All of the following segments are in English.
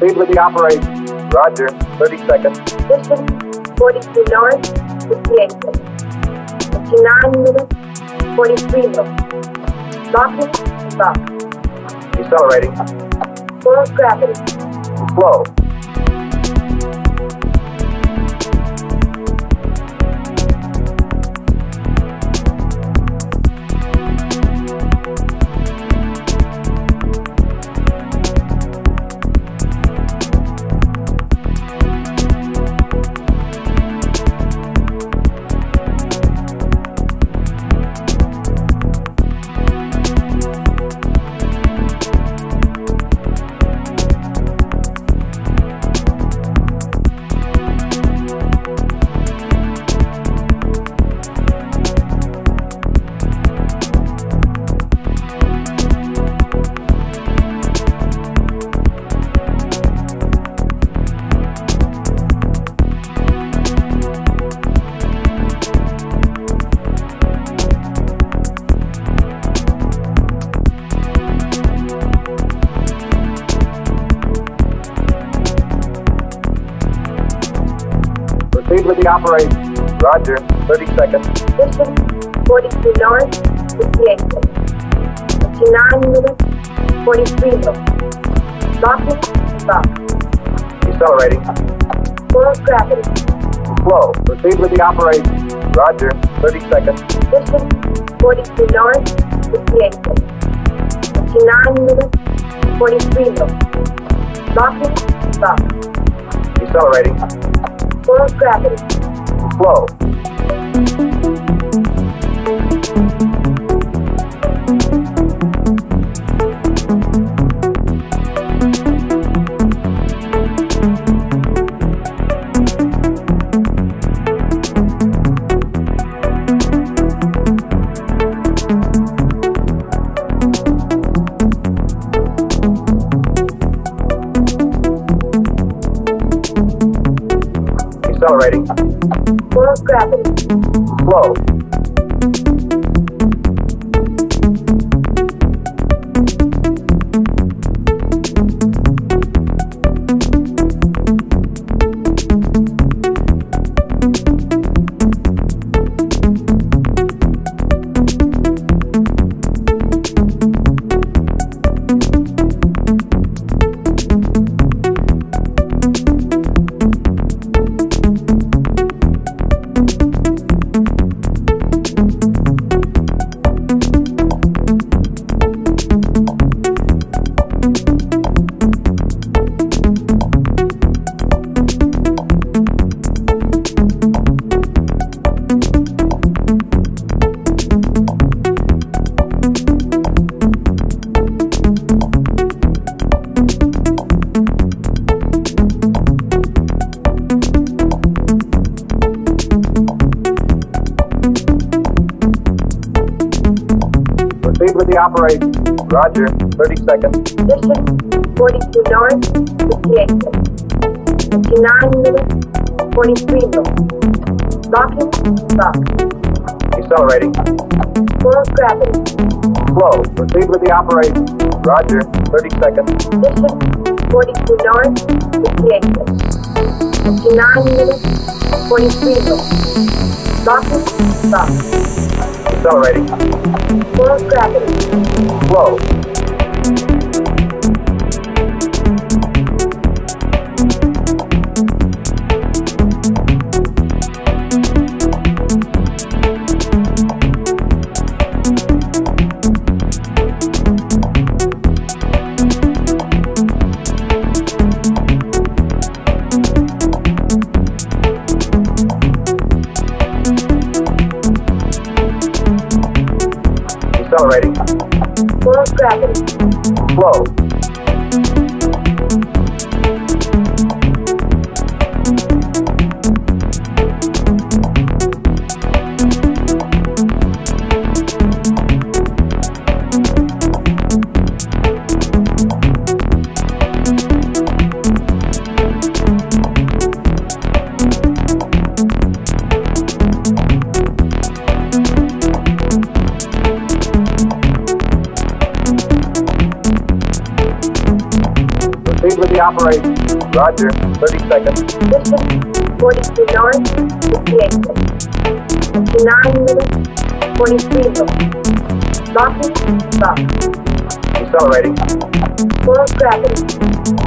Proceed with the operation. Roger. 30 seconds. Distance 42 north, 58 minutes. 59 minutes, 43 minutes. Locking, lock. Decelerating. Full gravity. Slow. Proceed with the operation. Roger. 30 seconds. Distance 42 north, 58 minutes. 59 minutes, 43 minutes. Locking, lock. Decelerating. Full gravity. Slow. Proceed with the operation. Roger. 30 seconds. Distance 42 north, 58 minutes. 59 minutes, 43 minutes. Locking, lock. Decelerating. Full gravity. Slow. Decelerating. Full gravity. Slow. Proceed with the operation. Roger. 30 seconds. Distance 42 north, 58 minutes. 59 minutes, 43 minutes. Locking, lock. Decelerating. Full gravity. Slow. Proceed with the operation. Roger. 30 seconds. Distance 42 north, 58 minutes. 59 minutes, 43 minutes. Locking, lock. Decelerating. Full gravity. Slow. Full gravity. Roger. 30 seconds. Distance 42 north, 58 minutes. 59 minutes, 43 minutes. Losses, stop. Accelerating. Full gravity.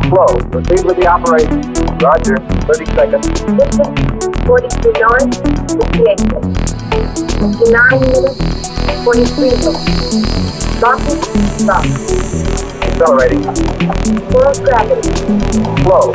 Slow. Proceed with the operation. Roger. 30 seconds. Distance 42 north, 58 minutes. 59 minutes, 43 minutes. Losses, stop. Accelerating. Full gravity. Slow.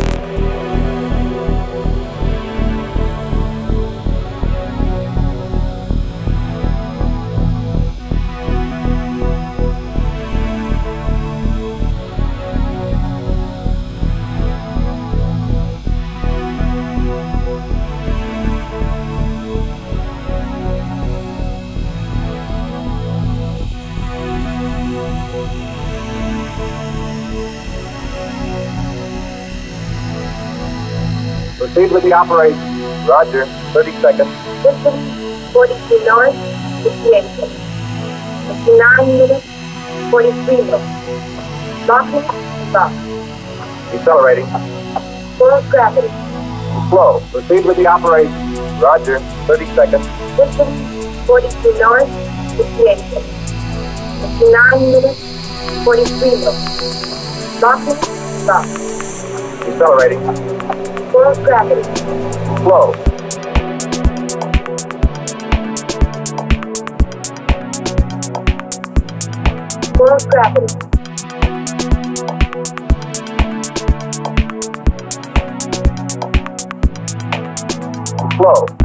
Proceed with the operation. Roger. 30 seconds. Distance 42 north, 58 minutes. 59 minutes, 43 minutes. Losses, stop. Decelerating. Full gravity. Slow. Proceed with the operation. Roger. 30 seconds. Distance 42 north, 58 minutes. 59 minutes, 43 minutes. Losses, stop. Decelerating. Full gravity. Slow. Full gravity. Slow.